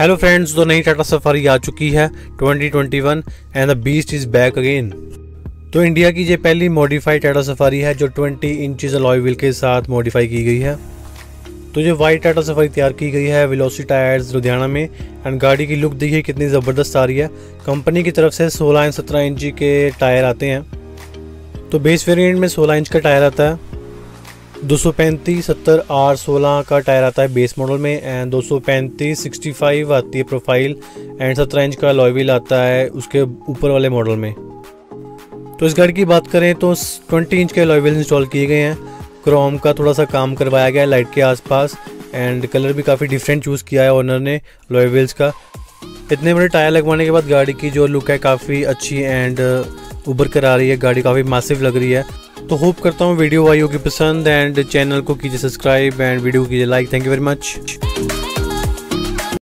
Hello friends तो नई Tata safari आ चुकी है 2021 and the beast is back again तो इंडिया की ये पहली मॉडिफाइड टाटा सफारी है, जो 20 इंचज़ अलॉय व्हील के साथ मॉडिफाई की गई है। तो ये वाइट टाटा सफारी तैयार की गई है वेलोसिटी टायर्स लुधियाना में एंड गाड़ी की लुक देखिए कितनी ज़बरदस्त आ रही है। कंपनी की तरफ़ से 16 इंच सत्रह इंची के टायर आते हैं। तो बेस वेरिएंट में 16 इंच का टायर आता है। दो सौ पैंतीस, सत्तर आर सोलह का टायर आता है बेस मॉडल में एंड दो सौ पैंतीस, सिक्सटी फाइव आती है प्रोफ़ाइल एंड सत्रह इंच का लॉयविल आता है उसके ऊपर वाले मॉडल में। तो इस गाड़ी की बात करें तो ट्वेंटी इंच के लॉयविल इंस्टॉल किए गए हैं। क्रोम का थोड़ा सा काम करवाया गया है लाइट के आसपास एंड कलर भी काफ़ी डिफरेंट चूज़ किया है ओनर ने लॉयविल्स का। इतने बड़े टायर लगवाने के बाद गाड़ी की जो लुक है काफ़ी अच्छी एंड उभर कर आ रही है। गाड़ी काफ़ी मासिव लग रही है। तो होप करता हूँ वीडियो आई होगी पसंद एंड चैनल को कीजिए सब्सक्राइब एंड वीडियो कीजिए like thank you very much